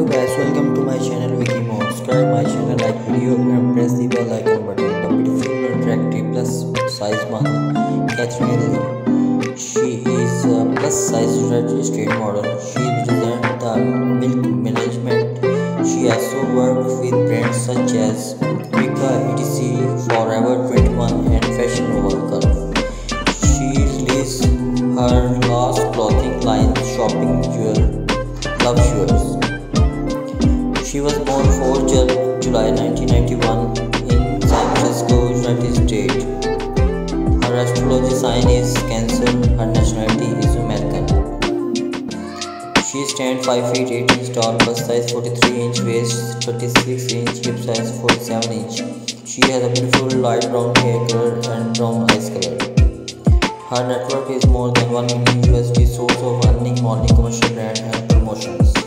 Hello guys, welcome to my channel Wiki More. Subscribe my channel, like video and press the bell icon button. The beautiful, attractive plus size model Catherine. She is a plus size registered model. She represents the milk management. She also worked with brands such as Rika, etc., Forever 21 and Fashion Nova She released her last clothing line shopping jewel Love Shoes. She was born 4 July 1991 in San Francisco, United States. Her astrology sign is Cancer. Her nationality is American. She stands 5 feet 8 inch tall, bust size 43 inch, waist 36 inch, hip size 47 inch. She has a beautiful light brown hair color and brown eyes color. Her network is more than 1 million USD source of earning, morning commercial brand and promotion.